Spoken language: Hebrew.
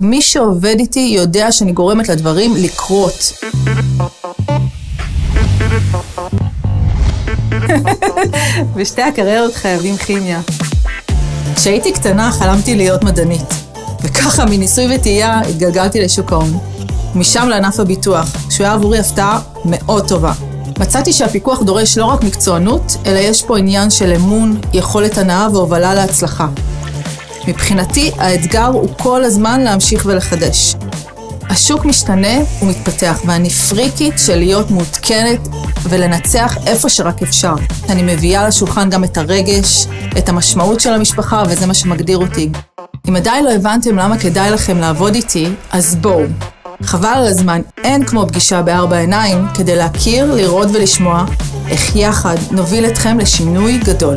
מי שעובד איתי יודע שאני גורמת לדברים לקרות. בשתי הקריירות חייבים כימיה. כשהייתי קטנה חלמתי להיות מדענית, וככה מניסוי וטעייה התגלגלתי לשוק ההון. משם לענף הביטוח, שהוא היה עבורי הפתעה מאוד טובה. מצאתי שהפיקוח דורש לא רק מקצוענות, אלא יש פה עניין של אמון, יכולת הנאה והובלה להצלחה. מבחינתי, האתגר הוא כל הזמן להמשיך ולחדש. השוק משתנה ומתפתח, ואני פריקית של להיות מעודכנת ולנצח איפה שרק אפשר. אני מביאה לשולחן גם את הרגש, את המשמעות של המשפחה, וזה מה שמגדיר אותי. אם עדיין לא הבנתם למה כדאי לכם לעבוד איתי, אז בואו. חבל על הזמן, אין כמו פגישה בארבע עיניים כדי להכיר, לראות ולשמוע איך יחד נוביל אתכם לשינוי גדול.